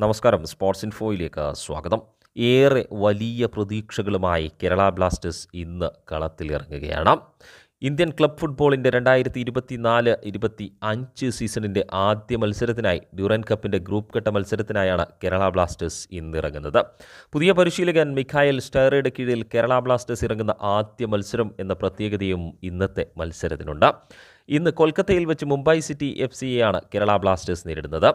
നമസ്കാരം. സ്പോർട്സ് ഇൻഫോയിലേക്ക് സ്വാഗതം. ഏറെ വലിയ പ്രതീക്ഷകളുമായി കേരള ബ്ലാസ്റ്റേഴ്സ് ഇന്ന് കളത്തിലിറങ്ങുകയാണ്. ഇന്ത്യൻ ക്ലബ് ഫുട്ബോളിന്റെ രണ്ടായിരത്തി ഇരുപത്തിനാല് ഇരുപത്തി അഞ്ച് സീസണിന്റെ ആദ്യ മത്സരത്തിനായി ഡ്യൂറൻ കപ്പിന്റെ ഗ്രൂപ്പ് ഘട്ട മത്സരത്തിനായാണ് കേരള ബ്ലാസ്റ്റേഴ്സ് ഇന്നിറങ്ങുന്നത്. പുതിയ പരിശീലകൻ മിഖായൽ സ്റ്റേറയുടെ കീഴിൽ കേരള ബ്ലാസ്റ്റേഴ്സ് ഇറങ്ങുന്ന ആദ്യ മത്സരം എന്ന പ്രത്യേകതയും ഇന്നത്തെ മത്സരത്തിനുണ്ട്. ഇന്ന് കൊൽക്കത്തയിൽ വെച്ച് മുംബൈ സിറ്റി എഫ് സിയെയാണ് കേരള ബ്ലാസ്റ്റേഴ്സ് നേരിടുന്നത്.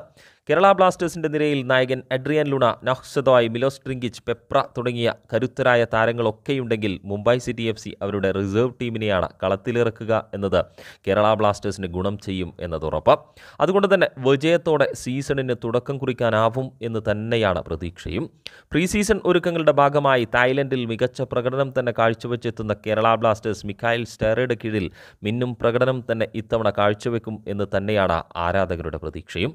കേരള ബ്ലാസ്റ്റേഴ്സിന്റെ നിരയിൽ നായകൻ അഡ്രിയൻ ലുണ നഹ്സദോയ് മിലോസ് ട്രിങ്കിച്ച് പെപ്ര തുടങ്ങിയ കരുത്തരായ താരങ്ങളൊക്കെയുണ്ടെങ്കിൽ മുംബൈ സിറ്റി എഫ് സി അവരുടെ റിസർവ് ടീമിനെയാണ് കളത്തിലിറക്കുക എന്നത് കേരള ബ്ലാസ്റ്റേഴ്സിന് ഗുണം ചെയ്യും എന്നത് ഉറപ്പ്. അതുകൊണ്ട് തന്നെ വിജയത്തോടെ സീസണിന് തുടക്കം കുറിക്കാനാവും എന്ന് തന്നെയാണ് പ്രതീക്ഷയും. പ്രീ സീസൺ ഒരുക്കങ്ങളുടെ ഭാഗമായി തായ്ലൻഡിൽ മികച്ച പ്രകടനം തന്നെ കാഴ്ചവെച്ചെത്തുന്ന കേരള ബ്ലാസ്റ്റേഴ്സ് മിഖായിൽ സ്റ്റെറയുടെ കീഴിൽ മിന്നും പ്രകടനം തന്നെ ഇത്തവണ കാഴ്ചവെക്കും എന്ന് തന്നെയാണ് ആരാധകരുടെ പ്രതീക്ഷയും.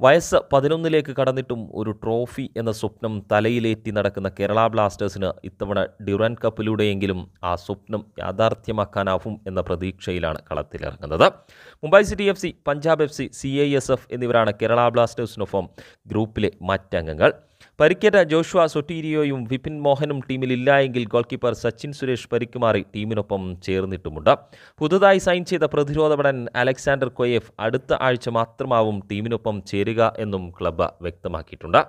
വയസ്സ് പതിനൊന്നിലേക്ക് കടന്നിട്ടും ഒരു ട്രോഫി എന്ന സ്വപ്നം തലയിലേറ്റി നടക്കുന്ന കേരള ബ്ലാസ്റ്റേഴ്സിന് ഇത്തവണ ഡ്യൂറൻ കപ്പിലൂടെയെങ്കിലും ആ സ്വപ്നം യാഥാർത്ഥ്യമാക്കാനാവും എന്ന പ്രതീക്ഷയിലാണ് കളത്തിലിറങ്ങുന്നത്. Mumbai city F C Punjab F C C I S F എന്നിവരാണ് കേരള ബ്ലാസ്റ്റേഴ്സിനൊപ്പം ഗ്രൂപ്പിലെ മറ്റംഗങ്ങൾ. പരിക്കേറ്റ ജോഷുവ സൊട്ടീരിയോയും വിപിൻ മോഹനും ടീമിലില്ല എങ്കിൽ ഗോൾ കീപ്പർ സച്ചിൻ സുരേഷ് പരിക്കുമാറി ടീമിനൊപ്പം ചേർന്നിട്ടുമുണ്ട്. പുതുതായി സൈൻ ചെയ്ത പ്രതിരോധപടൻ അലക്സാണ്ടർ കൊയേഫ് അടുത്ത ആഴ്ച മാത്രമാവും ടീമിനൊപ്പം ചേരുക എന്നും ക്ലബ്ബ് വ്യക്തമാക്കിയിട്ടുണ്ട്.